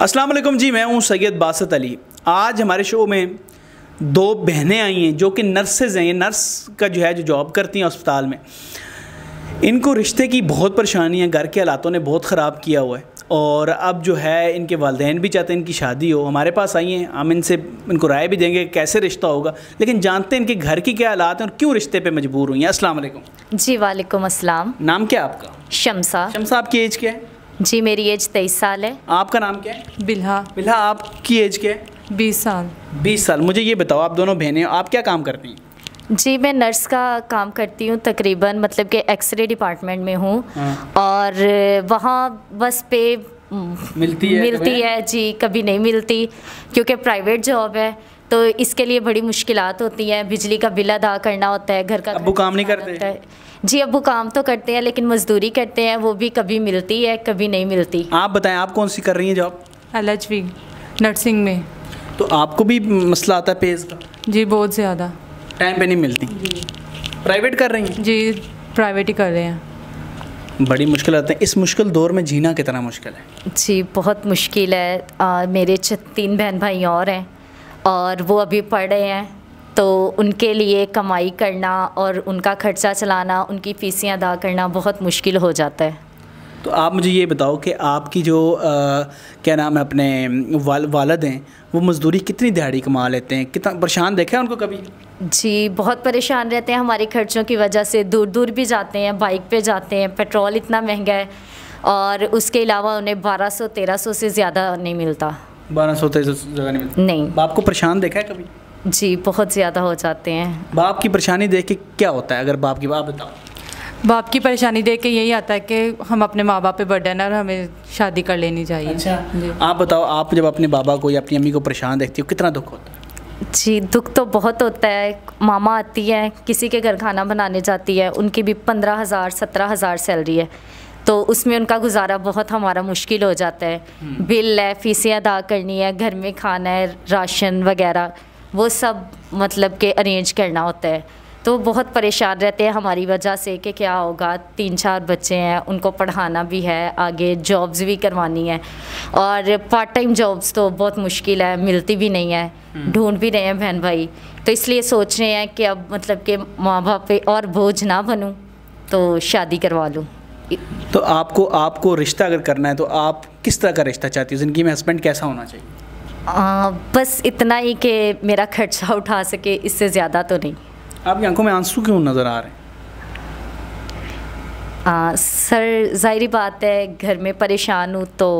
अस्सलाम वालेकुम जी मैं हूँ सैयद बासत अली। आज हमारे शो में दो बहनें आई हैं जो कि नर्सेज हैं। ये नर्स का जो है जो जॉब करती हैं अस्पताल में। इनको रिश्ते की बहुत परेशानी है। घर के हालातों ने बहुत ख़राब किया हुआ है। और अब जो है इनके वालदेन भी चाहते हैं इनकी शादी हो। हमारे पास आई हैं। हम इनसे इनको राय भी देंगे कैसे रिश्ता होगा। लेकिन जानते हैं इनके घर की क्या हालात हैं और क्यों रिश्ते पे मजबूर हुई हैं। अस्सलाम वालेकुम जी वालेकुम अस्सलाम। नाम क्या आपका? शमसा। शमसा आपकी एज क्या है? जी मेरी एज तेईस साल है। आपका नाम क्या है? बिल्हा। बिल्हा आपकी एज क्या है? बीस साल। बीस साल। मुझे ये बताओ आप दोनों बहनें आप क्या काम करती हैं? जी मैं नर्स का काम करती हूँ तकरीबन मतलब कि एक्सरे डिपार्टमेंट में हूँ। हाँ। और वहाँ बस पे मिलती है मिलती है। जी कभी नहीं मिलती क्योंकि प्राइवेट जॉब है। तो इसके लिए बड़ी मुश्किलात होती हैं। बिजली का बिल अदा करना होता है घर का अब्बू काम नहीं करते? है। जी अब्बू काम तो करते हैं लेकिन मजदूरी करते हैं वो भी कभी मिलती है कभी नहीं मिलती। आप बताएँ आप कौन सी कर रही हैं जॉब? एल नर्सिंग में। तो आपको भी मसला आता है पेज का? जी बहुत ज़्यादा। टाइम पे नहीं मिलती? प्राइवेट कर रही हैं? जी प्राइवेट ही कर रहे हैं। बड़ी मुश्किल आते हैं। इस मुश्किल दौर में जीना कितना मुश्किल है? जी बहुत मुश्किल है। आ, मेरे छ- तीन बहन भाई और हैं। और वो अभी पढ़ रहे हैं तो उनके लिए कमाई करना और उनका खर्चा चलाना उनकी फीसें अदा करना बहुत मुश्किल हो जाता है। तो आप मुझे ये बताओ कि आपकी जो आ, क्या नाम है अपने वाल, वालद हैं वो मज़दूरी कितनी दिहाड़ी कमा लेते हैं? कितना परेशान देखा है उनको कभी? जी बहुत परेशान रहते हैं हमारे खर्चों की वजह से। दूर दूर भी जाते हैं बाइक पे जाते हैं पेट्रोल इतना महँगा है और उसके अलावा उन्हें 1200 1300 से ज़्यादा नहीं मिलता। बारह सौ तेईस जगह नहीं मिलती। नहीं। बाप को परेशान देखा है कभी? जी बहुत ज़्यादा हो जाते हैं। बाप की परेशानी देख के क्या होता है अगर बाप की बाप बताओ। बाप की परेशानी देख के यही आता है कि हम अपने माँ बाप पे बर्डन है और हमें शादी कर लेनी चाहिए। जी। आप बताओ आप जब अपने बाबा को या अपनी अम्मी को परेशान देखती हो कितना दुख होता है? जी दुख तो बहुत होता है। मामा आती है किसी के घर खाना बनाने जाती है उनकी भी पंद्रह हज़ार सत्रह हज़ार सैलरी है। तो उसमें उनका गुजारा बहुत हमारा मुश्किल हो जाता है। बिल है फीसें अदा करनी है घर में खाना है राशन वगैरह वो सब मतलब के अरेंज करना होता है। तो बहुत परेशान रहते हैं हमारी वजह से कि क्या होगा तीन चार बच्चे हैं उनको पढ़ाना भी है आगे जॉब्स भी करवानी है। और पार्ट टाइम जॉब्स तो बहुत मुश्किल है मिलती भी नहीं है ढूंढ भी रहे हैं बहन भाई। तो इसलिए सोच रहे हैं कि अब मतलब कि माँ बाप पे और बोझ ना बनूँ तो शादी करवा लूँ। तो आपको आपको रिश्ता अगर करना है तो आप किस तरह का रिश्ता चाहती हो? ज़िंदगी में हस्बैंड कैसा होना चाहिए? आ, बस इतना ही कि मेरा खर्चा उठा सके इससे ज़्यादा तो नहीं। आपकी आँखों में आँसू क्यों नज़र आ रहे हैं? आ, सर ज़ाहिरी बात है घर में परेशान हूँ तो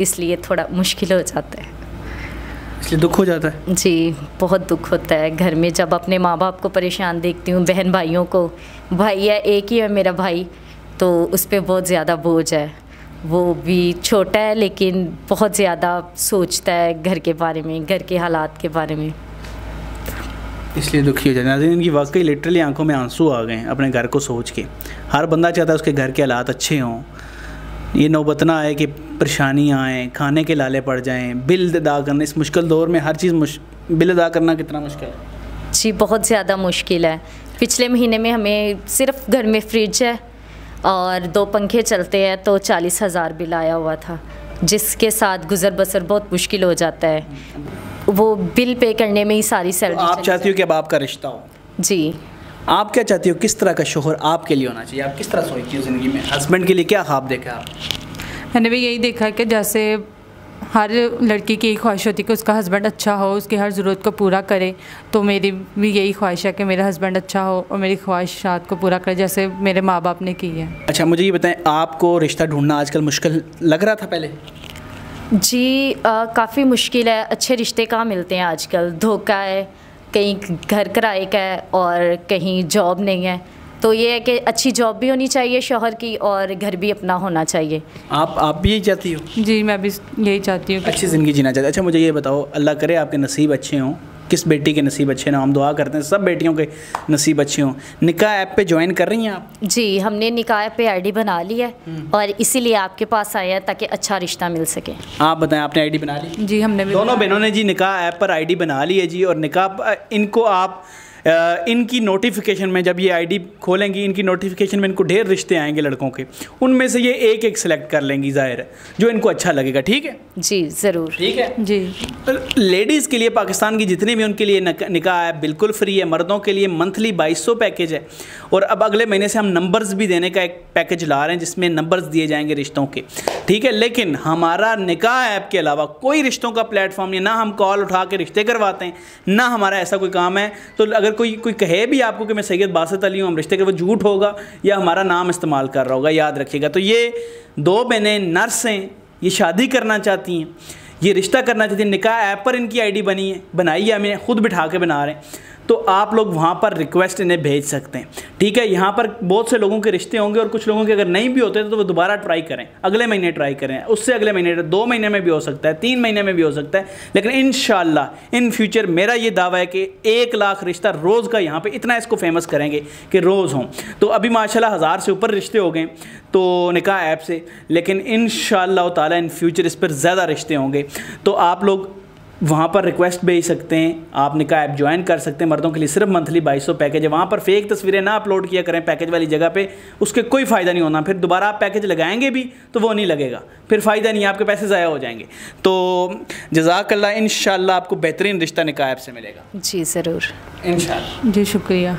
इसलिए थोड़ा मुश्किल हो जाता है। इसलिए दुख हो जाता है? जी बहुत दुख होता है। घर में जब अपने माँ बाप को परेशान देखती हूँ बहन भाइयों को भाई है एक ही है मेरा भाई तो उस पर बहुत ज़्यादा बोझ है। वो भी छोटा है लेकिन बहुत ज़्यादा सोचता है घर के बारे में घर के हालात के बारे में। इसलिए दुखी हो जाते हैं। इनकी वाकई लिटरली आँखों में आँसू आ गए हैं अपने घर को सोच के। हर बंदा चाहता है उसके घर के हालात अच्छे हों। ये नौबत ना आए कि परेशानी आएँ खाने के लाले पड़ जाएँ बिल अदा करने इस मुश्किल दौर में हर चीज़ मुश बिल अदा करना कितना मुश्किल है? जी बहुत ज़्यादा मुश्किल है। पिछले महीने में हमें सिर्फ़ घर में फ्रिज है और दो पंखे चलते हैं तो चालीस हज़ार बिल आया हुआ था जिसके साथ गुज़र बसर बहुत मुश्किल हो जाता है। वो बिल पे करने में ही सारी तो सैलरी आप चाहती हो कि अब आपका रिश्ता हो? जी। आप क्या चाहती हो किस तरह का शोहर आपके लिए होना चाहिए? आप किस तरह सोचती हो ज़िंदगी में? हस्बैंड के लिए क्या ख्वाब देखा आप? मैंने भी यही देखा कि जैसे हर लड़की की यही ख्वाहिश होती है कि उसका हस्बैंड अच्छा हो उसकी हर ज़रूरत को पूरा करे तो मेरी भी यही ख्वाहिश है कि मेरा हस्बैंड अच्छा हो और मेरी ख्वाहिशात को पूरा करे जैसे मेरे माँ बाप ने की है। अच्छा मुझे ये बताएँ आपको रिश्ता ढूंढना आजकल मुश्किल लग रहा था पहले? जी काफ़ी मुश्किल है। अच्छे रिश्ते कहाँ मिलते हैं आजकल? धोखा है कहीं घर किराए का है और कहीं जॉब नहीं है। तो ये है कि अच्छी जॉब भी होनी चाहिए शोहर की और घर भी अपना होना चाहिए। आप आप भी यही चाहती हो? जी मैं भी यही चाहती हूँ अच्छी ज़िंदगी जीना चाहते अच्छा मुझे ये बताओ अल्लाह करे आपके नसीब अच्छे हों। किस बेटी के नसीब अच्छे ना हम दुआ करते हैं सब बेटियों के नसीब अच्छे हों। निकाह ऐप पे ज्वाइन कर रही हैं आप? जी हमने निकाह पे आईडी बना ली है और इसीलिए आपके पास आया है ताकि अच्छा रिश्ता मिल सके। आप बताएँ आपने आईडी बना ली? जी हमने भी दोनों बहनों ने जी निकाह ऐप पर आईडी बना ली है जी और निकाह इनको आप इनकी नोटिफिकेशन में जब ये आईडी खोलेंगी इनकी नोटिफिकेशन में इनको ढेर रिश्ते आएँगे लड़कों के। उनमें से ये एक एक सिलेक्ट कर लेंगी ज़ाहिर है जो इनको अच्छा लगेगा ठीक है? जी ज़रूर। ठीक है? जी। लेडीज़ के लिए पाकिस्तान की जितनी भी उनके लिए निकाह है बिल्कुल फ्री है मर्दों के लिए मंथली बाईस पैकेज है। और अब अगले महीने से हम नंबर्स भी देने का एक पैकेज ला रहे हैं जिसमें नंबर्स दिए जाएँगे रिश्तों के। ठीक है? लेकिन हमारा निकाह ऐप के अलावा कोई रिश्तों का प्लेटफॉर्म नहीं ना हम कॉल उठा के रिश्ते करवाते हैं ना हमारा ऐसा कोई काम है। तो अगर कोई कोई कहे भी आपको कि मैं सैयद बासत अली हूँ, हम रिश्ते के वो झूठ होगा या हमारा नाम इस्तेमाल कर रहा होगा, याद रखिएगा। तो ये दो बहनें नर्स हैं, ये शादी करना चाहती हैं, ये रिश्ता करना चाहती हैं, निकाह ऐप पर इनकी आईडी बनी है, बनाई है, हमें खुद बिठा के बना रहे हैं। तो आप लोग वहाँ पर रिक्वेस्ट इन्हें भेज सकते हैं। ठीक है, यहाँ पर बहुत से लोगों के रिश्ते होंगे और कुछ लोगों के अगर नहीं भी होते तो वो दोबारा ट्राई करें। अगले महीने ट्राई करें। उससे अगले महीने दो महीने में भी हो सकता है, तीन महीने में भी हो सकता है, लेकिन इन इन फ्यूचर मेरा ये दावा है कि एक लाख रिश्ता रोज़ का यहाँ पर इतना इसको फ़ेमस करेंगे कि रोज़ हों। तो अभी माशा हज़ार से ऊपर रिश्ते हो गए तो निकाह ऐप से, लेकिन इन ताला इन फ्यूचर इस पर ज़्यादा रिश्ते होंगे। तो आप लोग वहाँ पर रिक्वेस्ट भेज सकते हैं। आप निका ऐप ज्वाइन कर सकते हैं। मर्दों के लिए सिर्फ़ मंथली बाईस सौ पैकेज है। वहाँ पर फेक तस्वीरें ना अपलोड किया करें पैकेज वाली जगह पे। उसके कोई फ़ायदा नहीं होना। फिर दोबारा आप पैकेज लगाएँगे भी तो वो नहीं लगेगा। फिर फ़ायदा नहीं आपके पैसे ज़ाया हो जाएँगे। तो जजाकल्ला इन आपको बेहतरीन रिश्ता निका ऐप से मिलेगा। जी ज़रूर। इन जी शुक्रिया।